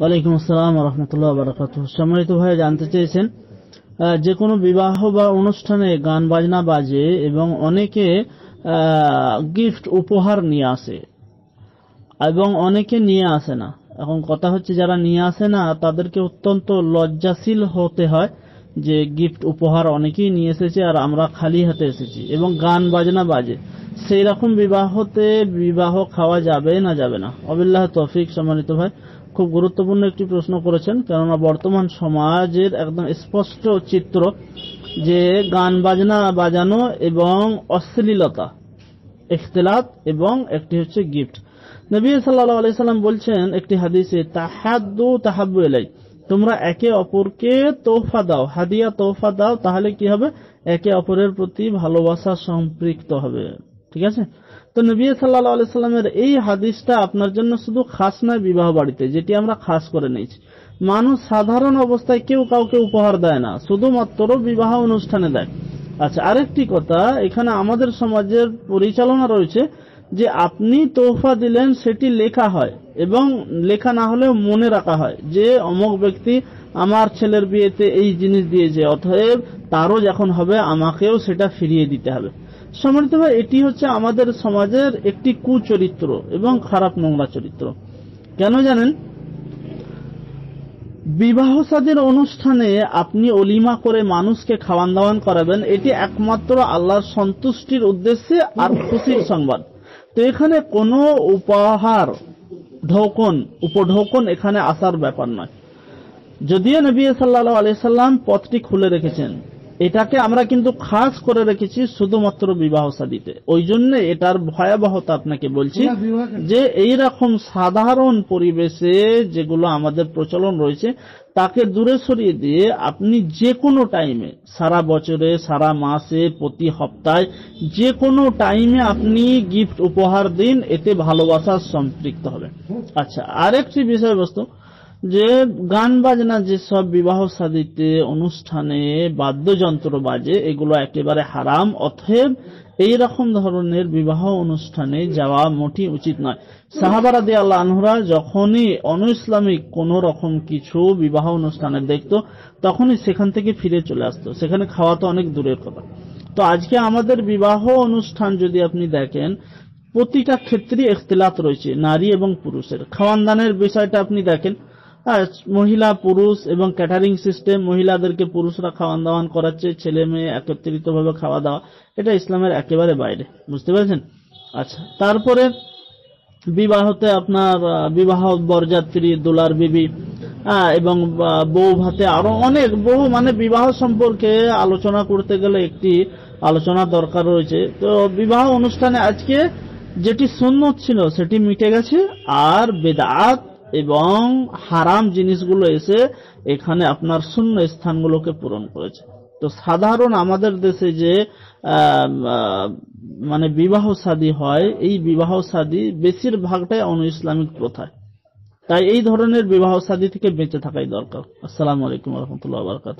ওয়ালাইকুম আসসালাম রহমতুল্লাহ বারাকাত সম্মানিত ভাই, জানতে চেয়েছেন যে কোনো বিবাহ বা অনুষ্ঠানে গান বাজনা বাজে এবং অনেকে গিফট উপহার নিয়ে আসে এবং অনেকে নিয়ে আসে না। এখন কথা হচ্ছে, যারা নিয়ে আসে না, তাদেরকে অত্যন্ত লজ্জাশীল হতে হয় যে গিফট উপহার অনেকেই নিয়ে এসেছে আর আমরা খালি হাতে এসেছি এবং গান বাজনা বাজে। সেই রকম বিবাহতে বিবাহ খাওয়া যাবে না যাবে না। অবিল্লাহ তৌফিক, সম্মানিত ভাই। খুব গুরুত্বপূর্ণ একটি প্রশ্ন করেছেন, কেননা বর্তমান সমাজের একদম স্পষ্ট চিত্র যে গান বাজনা বাজানো এবং অশ্লীলতা, ইখতিলাত এবং একটি হচ্ছে গিফট। নবী সাল্লাল্লাহু আলাইহি সাল্লাম বলছেন একটি হাদিসে তাহাদু তাহাব্বু এলাই তোমরা একে অপরকে তোহফা দাও, হাদিয়া তোহফা দাও, তাহলে কি হবে? একে অপরের প্রতি ভালোবাসা সম্পৃক্ত হবে। ঠিক আছে? তো নবী সাল্লাল্লাহু আলাইহি সাল্লামের এই হাদিসটা আপনার জন্য শুধু খাস নয়, বিবাহ বাড়িতে, যেটি আমরা খাস করে নিয়েছি। মানুষ সাধারণ অবস্থায় কেউ কাউকে উপহার দেয় না, শুধুমাত্র বিবাহ অনুষ্ঠানে দেয়। আচ্ছা আরেকটি কথা, এখানে আমাদের সমাজের পরিচালনা রয়েছে যে আপনি তোহফা দিলেন, সেটি লেখা হয় এবং লেখা না হলেও মনে রাখা হয় যে অমুক ব্যক্তি আমার ছেলের বিয়েতে এই জিনিস দিয়েছে, অতএব তারও যখন হবে, আমাকেও সেটা ফিরিয়ে দিতে হবে। সম্মানিত ভাই, এটি হচ্ছে আমাদের সমাজের একটি কুচরিত্র এবং খারাপ নোংরা চরিত্র। কেন জানেন? বিবাহ সাদের অনুষ্ঠানে আপনি অলিমা করে মানুষকে খাওয়ান দাওয়ান করাবেন, এটি একমাত্র আল্লাহর সন্তুষ্টির উদ্দেশ্যে আর খুশির সংবাদ। তো এখানে কোনো উপহার, ঢোকন, উপঢোকন এখানে আসার ব্যাপার নয়। যদিও নবী সাল্লাহ আলিয়াল্লাম পথটি খুলে রেখেছেন। এটাকে আমরা কিন্তু খাস করে রেখেছি শুধুমাত্র বিবাহ সাদিতে। ওই জন্য এটার ভয়াবহতা আপনাকে বলছি যে এই রকম সাধারণ পরিবেশে যেগুলো আমাদের প্রচলন রয়েছে তাকে দূরে সরিয়ে দিয়ে আপনি যে কোনো টাইমে সারা বছরে সারা মাসে প্রতি সপ্তাহে যে কোনো টাইমে আপনি গিফট উপহার দিন এতে ভালোবাসা সম্পৃক্ত হবে। আচ্ছা আরেকটি বিষয়বস্তু যে গান বাজনা যেসব বিবাহ সাদিতে অনুষ্ঠানে, বাদ্যযন্ত্র বাজে, এগুলো একেবারে হারাম। অথব এই রকম ধরনের বিবাহ অনুষ্ঠানে যাওয়া মোটি উচিত নয়। সাহাবারা দিয়ে আল্লাহ আনহরা যখনই অনু ইসলামিক কোন রকম কিছু বিবাহ অনুষ্ঠানে দেখত, তখনই সেখান থেকে ফিরে চলে আসতো। সেখানে খাওয়া তো অনেক দূরের কথা। তো আজকে আমাদের বিবাহ অনুষ্ঠান যদি আপনি দেখেন, প্রতিটা ক্ষেত্রে এখতিলাত রয়েছে, নারী এবং পুরুষের। খাওয়ান দানের বিষয়টা আপনি দেখেন মহিলা, পুরুষ এবং ক্যাটারিং সিস্টেম মহিলাদেরকে পুরুষরা খাওয়ান দাওয়ান করাচ্ছে, ছেলে মেয়ে একত্রিত ভাবে খাওয়া দাওয়া এটা ইসলামের একেবারে বাইরে, বুঝতে পেরেছেন? আচ্ছা তারপরে বিবাহতে আপনার বিবাহ বরযাত্রী, দোলার বিবি এবং বউ ভাতে আরও অনেক, বহু মানে বিবাহ সম্পর্কে আলোচনা করতে গেলে একটি আলোচনা দরকার রয়েছে। তো বিবাহ অনুষ্ঠানে আজকে যেটি সুন্নত ছিল, সেটি মিটে গেছে, আর বেদাত এবং হারাম জিনিসগুলো এসে এখানে আপনার শূন্য স্থানগুলোকে পূরণ করেছে। তো সাধারণ আমাদের দেশে যে মানে বিবাহ সাদী হয়, এই বিবাহ সাদী বেশিরভাগটাই অন ইসলামিক প্রথায়। তাই এই ধরনের বিবাহ সাদী থেকে বেঁচে থাকাই দরকার। আসসালামু আলাইকুম রহমতুল্লাহ বারকাত